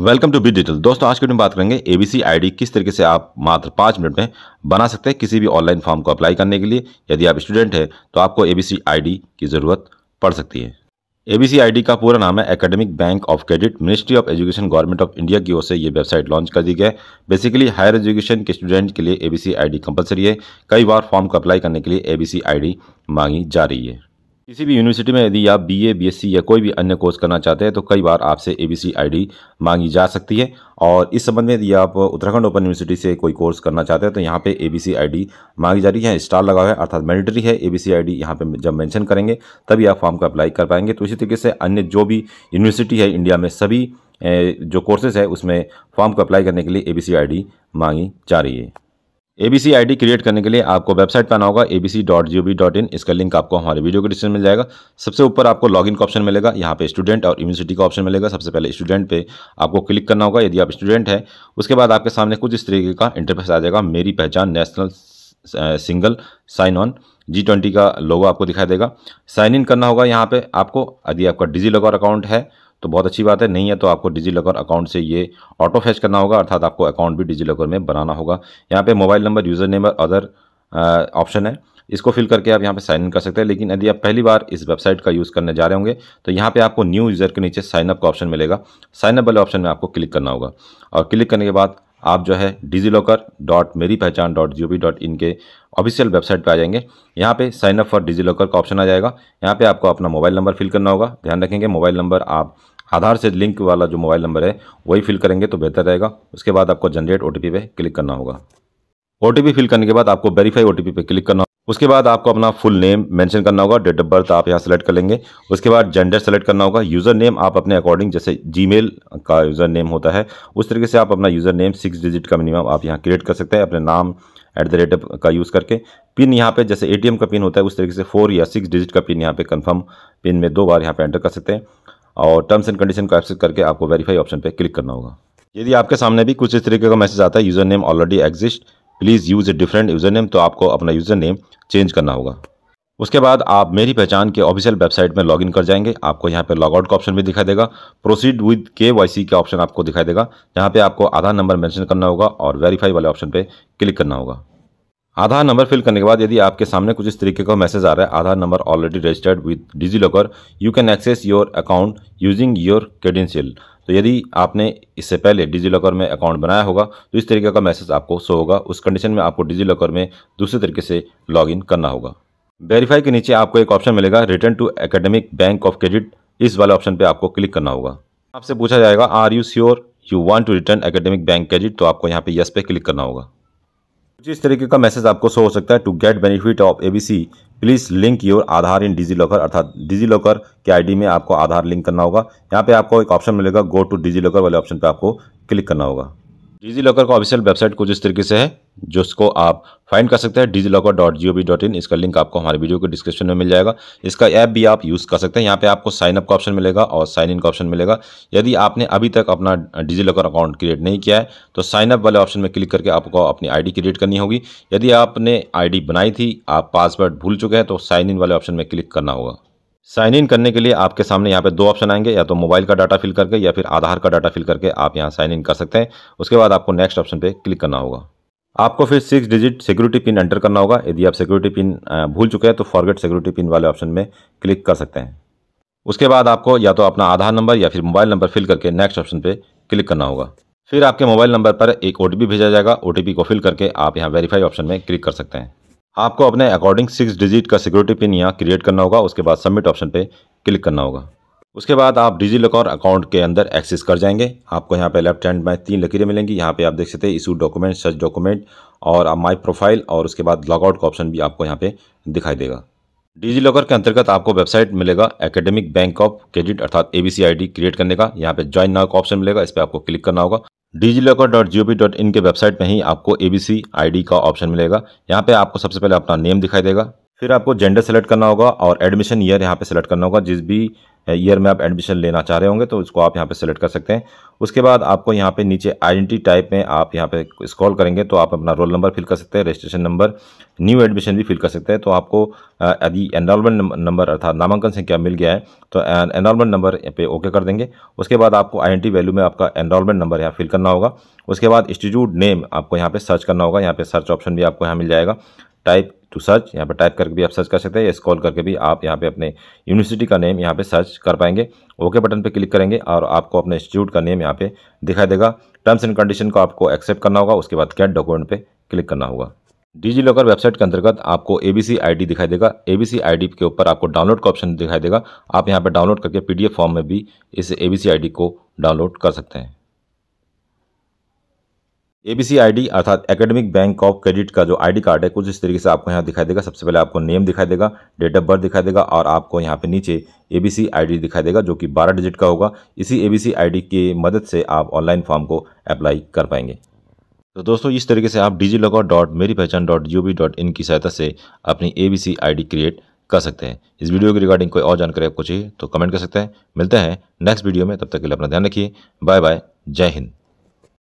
Welcome to be detail दोस्तों, आज के वीडियो में बात करेंगे एबीसी आईडी किस तरीके से आप मात्र पाँच मिनट में बना सकते हैं किसी भी ऑनलाइन फॉर्म को अप्लाई करने के लिए। यदि आप स्टूडेंट हैं तो आपको एबीसी आईडी की ज़रूरत पड़ सकती है। एबीसी आईडी का पूरा नाम है academic bank of credit ministry of education government of India की ओर से ये वेबसाइट लॉन्च कर दी गई है। बेसिकली हायर एजुकेशन के स्टूडेंट के लिए एबीसी आईडी कंपलसरी है। कई बार फॉर्म को अप्लाई करने के लिए एबीसी आईडी मांगी जा रही है। किसी भी यूनिवर्सिटी में यदि आप बीए, बीएससी या कोई भी अन्य कोर्स करना चाहते हैं तो कई बार आपसे एबीसी आईडी मांगी जा सकती है। और इस संबंध में यदि आप उत्तराखंड ओपन यूनिवर्सिटी से कोई कोर्स करना चाहते हैं तो यहाँ पे एबीसी आईडी मांगी जा रही है स्टार लगा हुआ है अर्थात मैंडेटरी है। एबीसी आईडी यहाँ पे जब मेंशन करेंगे तभी आप फॉर्म को अप्लाई कर पाएँगे। तो इसी तरीके से अन्य जो भी यूनिवर्सिटी है इंडिया में सभी जो कोर्सेज है उसमें फॉर्म को अप्लाई करने के लिए ए बी मांगी जा रही है। एबीसी आईडी क्रिएट करने के लिए आपको वेबसाइट पर आना होगा इन इसका लिंक आपको हमारे वीडियो के डिस्क्रिप्शन मिल जाएगा। सबसे ऊपर आपको लॉगिन का ऑप्शन मिलेगा। यहाँ पे स्टूडेंट और यूनिवर्सिटी का ऑप्शन मिलेगा। सबसे पहले स्टूडेंट पे आपको क्लिक करना होगा, यदि आप स्टूडेंट हैं। उसके बाद आपके सामने कुछ इस तरीके का इंटरफेस आ जाएगा। Meri Pahchan national single sign on G twenty का लोगो आपको दिखाई देगा। साइन इन करना होगा यहाँ पे। आपको, यदि आपका डिजी लॉगर अकाउंट है तो बहुत अच्छी बात है, नहीं है तो आपको डिजी लॉकर अकाउंट से ये ऑटो फैच करना होगा, अर्थात आपको अकाउंट भी डिजी लॉकर में बनाना होगा। यहाँ पे मोबाइल नंबर, यूज़र नेम और अदर ऑप्शन है। इसको फिल करके आप यहाँ पे साइन इन कर सकते हैं, लेकिन यदि आप पहली बार इस वेबसाइट का यूज़ करने जा रहे होंगे तो यहाँ पे आपको न्यू यूज़र के नीचे साइनअप का ऑप्शन मिलेगा। साइनअप वाले ऑप्शन में आपको क्लिक करना होगा। और क्लिक करने के बाद आप जो है डिजी locker dot Meri Pahchan dot G O V dot in के ऑफिशियल वेबसाइट पर आ जाएँगे। यहाँ पे sign up for DigiLocker का ऑप्शन आ जाएगा। यहाँ पे आपको अपना मोबाइल नंबर फिल करना होगा। ध्यान रखेंगे मोबाइल नंबर आप आधार से लिंक वाला जो मोबाइल नंबर है, वही फिल करेंगे तो बेहतर रहेगा। उसके बाद आपको जनरेट ओ टी पे क्लिक करना होगा। ओटीपी फिल करने के बाद आपको वेरीफाई ओ पे क्लिक करना उसके बाद आपको अपना फुल नेम मेंशन करना होगा। डेट ऑफ़ बर्थ आप यहाँ सेलेक्ट कर लेंगे। उसके बाद जेंडर सेलेक्ट करना होगा। यूज़र नेम आप अपने अकॉर्डिंग जैसे जीमेल का यूज़र नेम होता है, उस तरीके से आप अपना यूज़र नेम सिक्स डिजिट का मिनिमम आप यहाँ क्रिएट कर सकते हैं अपने नाम एट द रेट का यूज़ करके। पिन यहाँ पे जैसे एटीएम का पिन होता है, उस तरीके से फोर या सिक्स डिजिट का पिन यहाँ पे कंफर्म पिन में दो बार यहाँ पे एंटर कर सकते हैं। और टर्म्स एंड कंडीशन को एक्सेप्ट करके आपको वेरीफाई ऑप्शन पे क्लिक करना होगा। यदि आपके सामने भी कुछ इस तरीके का मैसेज आता है user name already exist please use a different user name तो आपको अपना यूज़र नेम चेंज करना होगा। उसके बाद आप मेरी पहचान के ऑफिशियल वेबसाइट में लॉगिन कर जाएँगे। आपको यहाँ पे लॉग आउट का ऑप्शन भी दिखाई देगा। Proceed with K Y C का ऑप्शन आपको दिखाई देगा। जहाँ पे आपको आधार नंबर मेंशन करना होगा और वेरीफाई वाले ऑप्शन पे क्लिक करना होगा। आधार नंबर फिल करने के बाद यदि आपके सामने कुछ इस तरीके का मैसेज आ रहा है, Aadhaar number already registered with DigiLocker you can access your account using your credential तो यदि आपने इससे पहले डिजी लॉकर में अकाउंट बनाया होगा तो इस तरीके का मैसेज आपको शो होगा। उस कंडीशन में आपको डिजी लॉकर में दूसरे तरीके से लॉगिन करना होगा। वेरीफाई के नीचे आपको एक ऑप्शन मिलेगा, return to academic bank of credit. इस वाले ऑप्शन पर आपको क्लिक करना होगा। आपसे पूछा जाएगा are you sure you want to return academic bank credit? तो आपको यहाँ पे यस पे क्लिक करना होगा। इस तरीके का मैसेज आपको शो हो सकता है। To get benefit of ABC please link your Aadhaar in DigiLocker अर्थात डिजी लॉकर के आईडी में आपको आधार लिंक करना होगा। यहाँ पे आपको एक ऑप्शन मिलेगा गो टू डिजी लॉकर वाले ऑप्शन पे आपको क्लिक करना होगा। डिजी लॉकर का ऑफिशियल वेबसाइट कुछ इस तरीके से है, जिसको आप फाइंड कर सकते हैं DigiLocker dot G O V dot in इसका लिंक आपको हमारे वीडियो के डिस्क्रिप्शन में मिल जाएगा। इसका ऐप भी आप यूज़ कर सकते हैं। यहाँ पे आपको साइन अप का ऑप्शन मिलेगा और साइन इन का ऑप्शन मिलेगा। यदि आपने अभी तक अपना डिजी लॉकर अकाउंट क्रिएट नहीं किया है तो साइन अप वाले ऑप्शन में क्लिक करके आपको अपनी आईडी क्रिएट करनी होगी। यदि आपने आईडी बनाई थी, आप पासवर्ड भूल चुके हैं तो साइन इन वाले ऑप्शन में क्लिक करना होगा। साइन इन करने के लिए आपके सामने यहाँ पे दो ऑप्शन आएँगे, या तो मोबाइल का डाटा फिल करके या फिर आधार का डाटा फिल करके आप यहाँ साइन इन कर सकते हैं। उसके बाद आपको नेक्स्ट ऑप्शन पे क्लिक करना होगा। आपको फिर six digit security pin enter करना होगा। यदि आप सिक्योरिटी पिन भूल चुके हैं तो फॉरगेट सिक्योरिटी पिन वाले ऑप्शन में क्लिक कर सकते हैं। उसके बाद आपको या तो अपना आधार नंबर या फिर मोबाइल नंबर फिल करके नेक्स्ट ऑप्शन पर क्लिक करना होगा। फिर आपके मोबाइल नंबर पर एक ओटीपी भेजा जाएगा। ओटीपी को फिल करके आप यहाँ वेरीफाई ऑप्शन में क्लिक कर सकते हैं। आपको अपने अकॉर्डिंग सिक्स डिजिट का सिक्योरिटी पिन यहाँ क्रिएट करना होगा, उसके बाद सबमिट ऑप्शन पे क्लिक करना होगा। उसके बाद आप डिजी लॉकर अकाउंट के अंदर एक्सेस कर जाएँगे। आपको यहाँ पे लेफ़्ट हैंड में तीन लकीरें मिलेंगी। यहाँ पे आप देख सकते हैं इशू डॉक्यूमेंट सच डॉक्यूमेंट और आप माई प्रोफ़ाइल और उसके बाद लॉगआउट का ऑप्शन भी आपको यहाँ पे दिखाई देगा। डिजी लॉकर के अंतर्गत आपको वेबसाइट मिलेगा एकेडमिक बैंक ऑफ़ क्रेडिट अर्थात आईडी क्रिएट करने का। यहाँ पे ज्वाइन नाउ का ऑप्शन मिलेगा, इस पर आपको क्लिक करना होगा। DigiLocker dot G O P dot in के वेबसाइट में ही आपको A B C I D का ऑप्शन मिलेगा। यहाँ पे आपको सबसे पहले अपना नेम दिखाई देगा। फिर आपको जेंडर सेलेक्ट करना होगा और एडमिशन ईयर यहाँ पे सेलेक्ट करना होगा। जिस भी ईयर में आप एडमिशन लेना चाह रहे होंगे तो उसको आप यहाँ पे सेलेक्ट कर सकते हैं। उसके बाद आपको यहाँ पे नीचे आइडेंटिटी टाइप में आप यहाँ पे स्क्रॉल करेंगे तो आप अपना रोल नंबर फिल कर सकते हैं रजिस्ट्रेशन नंबर न्यू एडमिशन भी फिल कर सकते हैं। तो आपको यदि एनरोलमेंट नंबर अर्थात नामांकन संख्या मिल गया है तो एनरोलमेंट नंबर पे ओके कर देंगे। उसके बाद आपको आइडेंटिटी वैल्यू में आपका एनरोलमेंट नंबर यहाँ फिल करना होगा। उसके बाद इंस्टीट्यूट नेम आपको यहाँ पर सर्च करना होगा। यहाँ पर सर्च ऑप्शन भी आपको यहाँ मिल जाएगा। टाइप टू सर्च यहाँ पर टाइप करके भी आप सर्च कर सकते हैं, या स्क्रॉल करके भी आप यहाँ पे अपने यूनिवर्सिटी का नेम यहाँ पे सर्च कर पाएँगे। ओके बटन पे क्लिक करेंगे और आपको अपने इंस्टीट्यूट का नेम यहाँ पे दिखाई देगा। टर्म्स एंड कंडीशन को आपको एक्सेप्ट करना होगा, उसके बाद कैट डॉक्यूमेंट पे क्लिक करना होगा। डिजी लॉकर वेबसाइट के अंतर्गत आपको A B C I D दिखाई देगा। ए बी सी आई डी के ऊपर आपको डाउनलोड का ऑप्शन दिखाई देगा। आप यहाँ पर डाउनलोड करके पी डी एफ़ फॉर्म में भी इस A B C I D को डाउनलोड कर सकते हैं। एबीसी आईडी अर्थात एकेडमिक बैंक ऑफ़ क्रेडिट का जो आईडी कार्ड है, कुछ इस तरीके से आपको यहाँ दिखाई देगा। सबसे पहले आपको नेम दिखाई देगा डेट ऑफ़ बर्थ दिखाई देगा और आपको यहाँ पे नीचे एबीसी आईडी दिखाई देगा, जो कि 12 डिजिट का होगा। इसी एबीसी आईडी की मदद से आप ऑनलाइन फॉर्म को अप्लाई कर पाएँगे। तो दोस्तों, इस तरीके से आप डिजी locker dot Meri Pahchan dot G B dot in की सहायता से अपनी A B C I D create कर सकते हैं। इस वीडियो की रिगार्डिंग कोई और जानकारी आपको चाहिए तो कमेंट कर सकते हैं। मिलते हैं नेक्स्ट वीडियो में, तब तक के लिए अपना ध्यान रखिए। बाय बाय जय हिंद